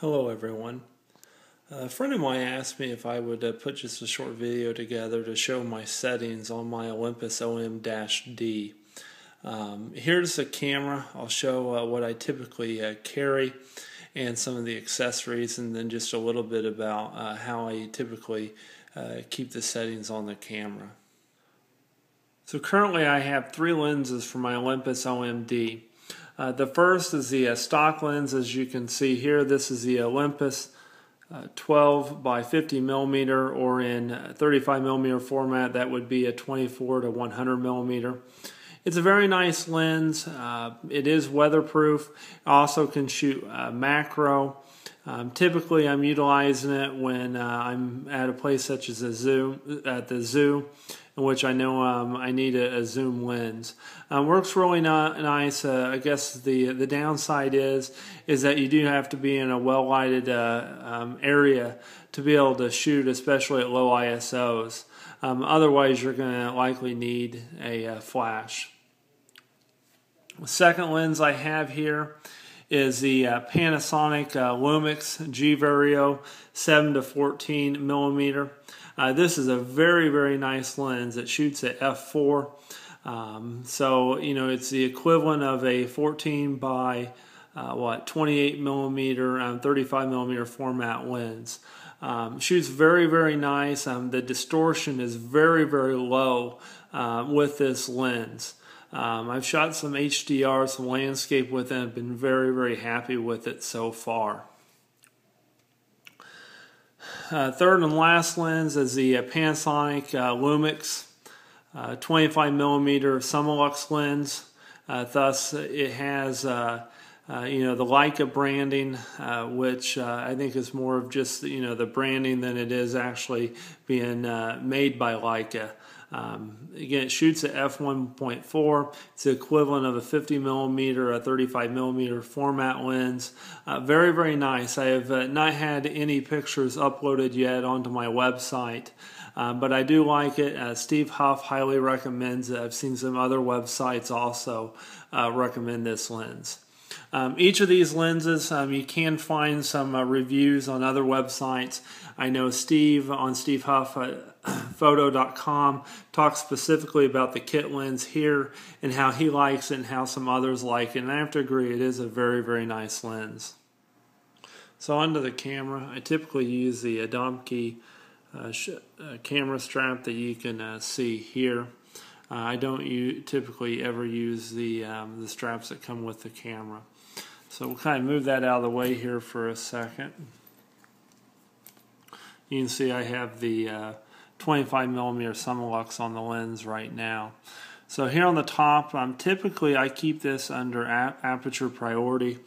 Hello everyone. A friend of mine asked me if I would uh, put just a short video together to show my settings on my Olympus OM-D. Um, here's a camera. I'll show uh, what I typically uh, carry and some of the accessories and then just a little bit about uh, how I typically uh, keep the settings on the camera. So currently I have three lenses for my Olympus OM-D. Uh, the first is the uh, stock lens, as you can see here. This is the Olympus uh, 12 by 50 millimeter, or in uh, 35 millimeter format, that would be a 24 to 100 millimeter. It's a very nice lens. Uh, it is weatherproof. Also can shoot uh, macro. Um, typically, I'm utilizing it when I'm at a place such as a zoo, at the zoo in which I know um, I need a, a zoom lens. Um, works really not nice. Uh, I guess the the downside is is that you do have to be in a well lighted uh, um, area to be able to shoot, especially at low ISOs. Um, otherwise, you're going to likely need a, a uh, flash. The second lens I have here is the uh, Panasonic uh, Lumix G Vario 7 to 14 millimeter. Uh, this is a very, very nice lens. It shoots at f4. Um, so, you know, it's the equivalent of a 14 by uh, what 28 millimeter, um, 35 millimeter format lens. Um, shoots very, very nice. Um, the distortion is very, very low uh, with this lens. Um, I've shot some HDR, some landscape with it, and been very, very happy with it so far. Uh, third and last lens is the uh, Panasonic uh, Lumix uh, 25 millimeter Summilux lens. Uh, thus, it has uh, you know the Leica branding, which I think is more of just you know the branding than it is actually being made by Leica. Um, again, it shoots at f1.4. It's the equivalent of a 50 millimeter, a 35 millimeter format lens. Uh, very, very nice. I have uh, not had any pictures uploaded yet onto my website. Uh, but I do like it. Uh, Steve Huff highly recommends it. I've seen some other websites also uh, recommend this lens. Um, each of these lenses, um, you can find some uh, reviews on other websites. I know Steve on Steve Huff photo.com talks specifically about the kit lens here and how he likes it and how some others like it. And I have to agree, it is a very, very nice lens. So onto the camera, I typically use the Domke uh, uh, camera strap that you can uh, see here. Uh, I don't typically ever use the, um, the straps that come with the camera. So we'll kind of move that out of the way here for a second. You can see I have the uh, 25 millimeter Summilux on the lens right now. So here on the top, um, typically I keep this under aperture priority.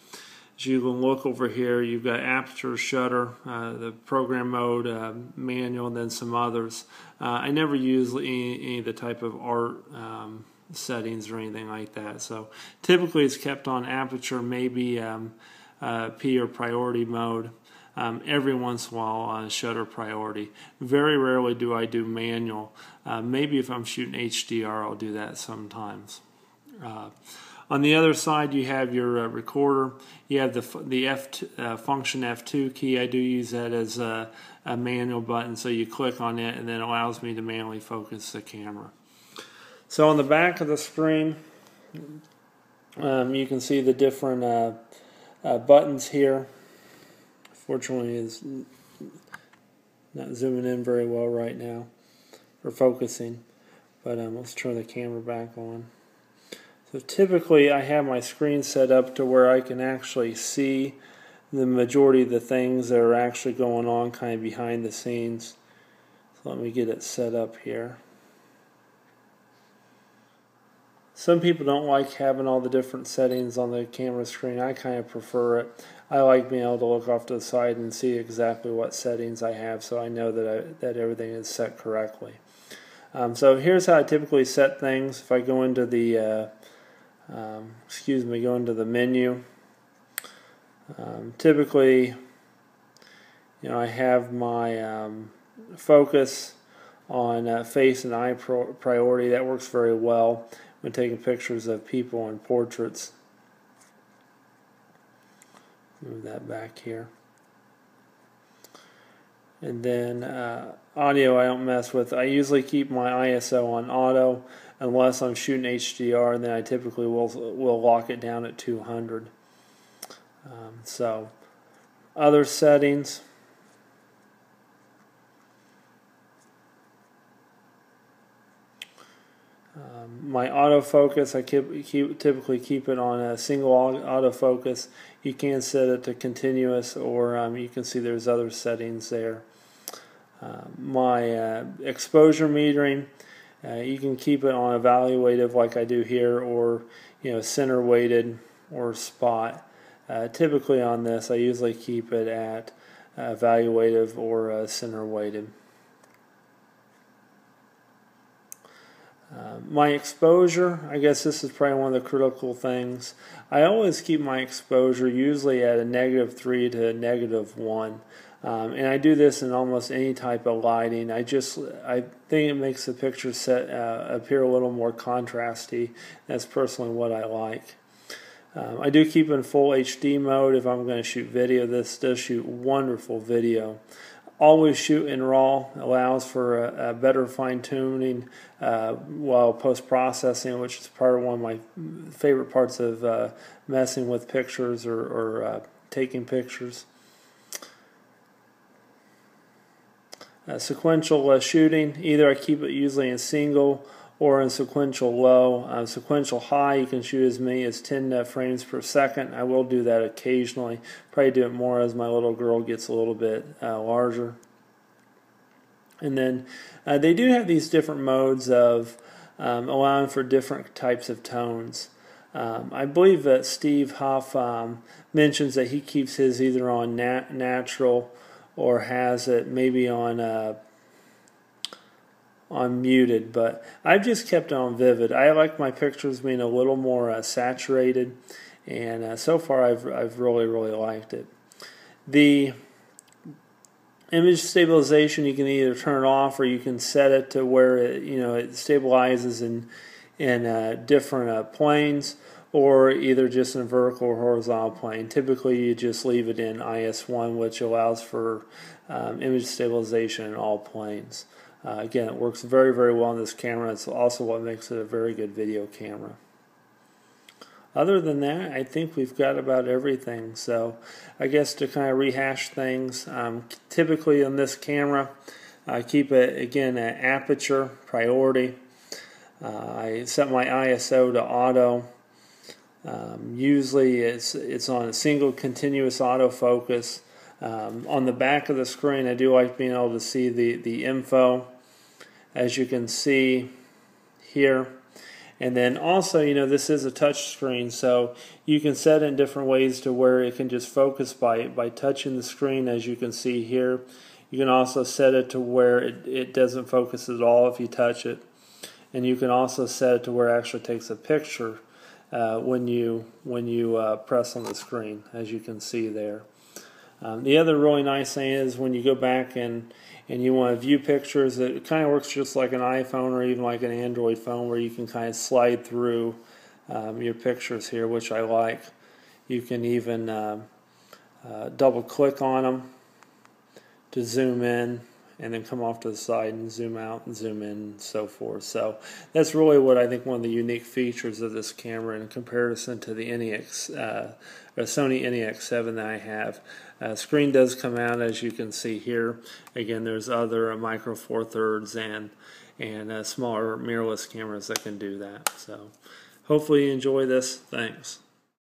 As you can look over here, you've got aperture, shutter, uh, the program mode, uh, manual, and then some others. Uh, I never use any, any, of the type of art um, settings or anything like that. So typically it's kept on aperture, maybe um, uh, P or priority mode um, every once in a while on shutter priority. Very rarely do I do manual. Uh, maybe if I'm shooting HDR, I'll do that sometimes. Uh, on the other side, you have your uh, recorder. You have the the F uh, function F2 key. I do use that as a, a, manual button, so you click on it, and then it allows me to manually focus the camera. So on the back of the screen, um, you can see the different uh, uh, buttons here. Fortunately, is not zooming in very well right now for focusing. But um, let's turn the camera back on. So typically I have my screen set up to where I can actually see the majority of the things that are actually going on kind of behind the scenes. So let me get it set up here. Some people don't like having all the different settings on the camera screen. I kind of prefer it. I like being able to look off to the side and see exactly what settings I have so I know that, I, that everything is set correctly. Um, so here's how I typically set things. If I go into the, uh, um, excuse me, go into the menu, um, typically, you know, I have my um, focus on uh, face and eye priority. That works very well when taking pictures of people and portraits. Move that back here. And then uh, audio I don't mess with. I usually keep my ISO on auto unless I'm shooting HDR, and then I typically will will lock it down at 200. Um, so other settings. Um, my autofocus, I keep, keep, typically keep it on a single autofocus. You can set it to continuous, or um, you can see there's other settings there. Uh, my uh, exposure metering, uh, you can keep it on evaluative like I do here, or you know center weighted or spot. Uh, typically on this, I usually keep it at uh, evaluative or uh, center weighted. Uh, my exposure, I guess this is probably one of the critical things. I always keep my exposure usually at a negative 3 to negative 1. Um, and I do this in almost any type of lighting. I just I think it makes the picture set uh, appear a little more contrasty. That's personally what I like. Um, I do keep in full HD mode if I'm going to shoot video. This does shoot wonderful video always shoot in RAW allows for a, a better fine tuning uh, while post processing, which is part of one of my favorite parts of uh, messing with pictures or, or uh, taking pictures. Uh, sequential uh, shooting, either I keep it usually in single or in sequential low. Uh, sequential high, you can shoot as many as 10 uh, frames per second. I will do that occasionally. Probably do it more as my little girl gets a little bit uh, larger. And then uh, they do have these different modes of um, allowing for different types of tones. Um, I believe that Steve Huff um, mentions that he keeps his either on nat natural or has it maybe on uh, on muted, but I've just kept it on vivid. I like my pictures being a little more uh, saturated, and uh, so far I've I've really really liked it. The image stabilization you can either turn off or you can set it to where it you know it stabilizes in in uh, different uh, planes or either just in a vertical or horizontal plane. Typically, you just leave it in IS1, which allows for um, image stabilization in all planes. Uh, again, it works very, very well on this camera. It's also what makes it a very good video camera. Other than that, I think we've got about everything. So I guess to kind of rehash things, um, typically on this camera, I keep it, again, at aperture, priority. Uh, I set my ISO to auto. Um, usually it's, it's on a single continuous autofocus. Um, on the back of the screen, I do like being able to see the, the info, as you can see here. And then also, you know, this is a touch screen, so you can set in different ways to where it can just focus by, by touching the screen, as you can see here. You can also set it to where it, it doesn't focus at all if you touch it. And you can also set it to where it actually takes a picture uh, when you, when you uh, press on the screen, as you can see there. Um, the other really nice thing is when you go back and and you want to view pictures, it kind of works just like an iPhone or even like an Android phone where you can kind of slide through um, your pictures here, which I like. You can even uh, uh, double click on them to zoom in and then come off to the side and zoom out and zoom in and so forth. So that's really what I think one of the unique features of this camera in comparison to the NEX, uh, Sony NEX7 that I have. Uh, screen does come out as you can see here. Again, there's other micro four thirds and and uh, smaller mirrorless cameras that can do that. So hopefully you enjoy this. Thanks.